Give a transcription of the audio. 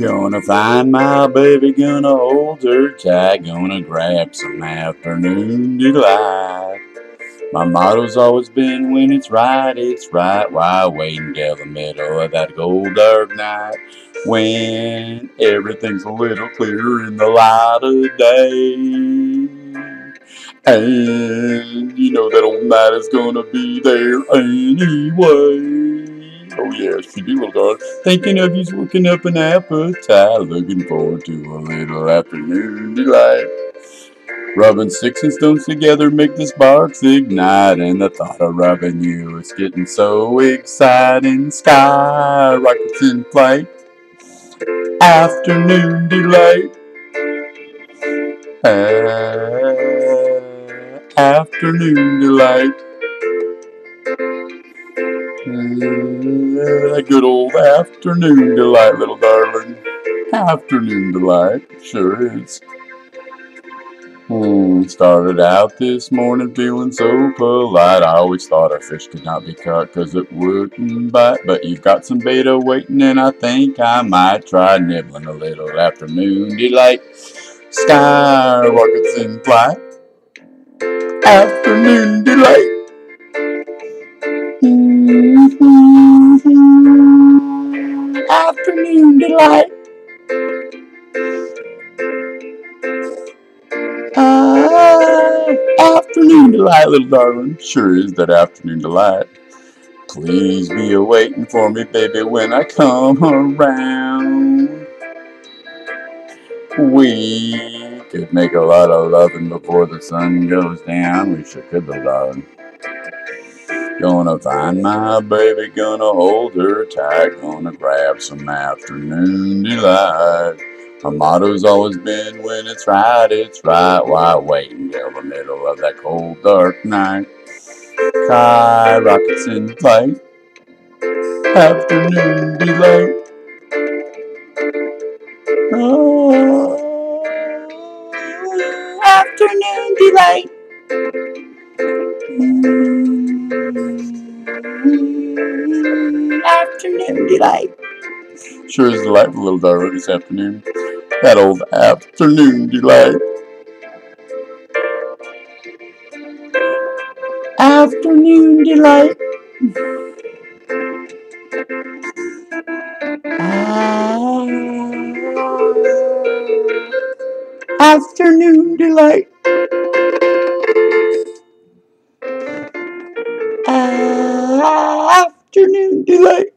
Gonna find my baby, gonna hold her tight, gonna grab some afternoon delight. My motto's always been when it's right, it's right. Why wait until the middle of that cold dark night when everything's a little clearer in the light of day? And you know that old night is gonna be there anyway. Oh yes, you do, little darling. Thinking of you's working up an appetite. Looking forward to a little afternoon delight. Rubbing sticks and stones together make the sparks ignite. And the thought of rubbing you is getting so exciting. Sky rockets in flight. Afternoon delight. Ah, afternoon delight. Uh, good old afternoon delight, little darling. Afternoon delight, sure is. Hmm, started out this morning feeling so polite. I always thought a fish could not be caught because it wouldn't bite. But you've got some beta waiting, and I think I might try nibbling a little afternoon delight. Skyrockets in flight. Afternoon delight. Afternoon delight. Ah, afternoon delight, little darling. Sure is that afternoon delight. Please be a waiting for me, baby, when I come around. We could make a lot of loving before the sun goes down. We sure could, little darling. Gonna find my baby, gonna hold her tight, gonna grab some afternoon delight. My motto's always been when it's right, it's right. Why wait until the middle of that cold, dark night? Kai rockets in flight. Afternoon delight. Oh, afternoon delight. Afternoon delight. Sure is delightful, little this afternoon. That old afternoon delight. Afternoon delight. Ah, afternoon delight. Afternoon delight.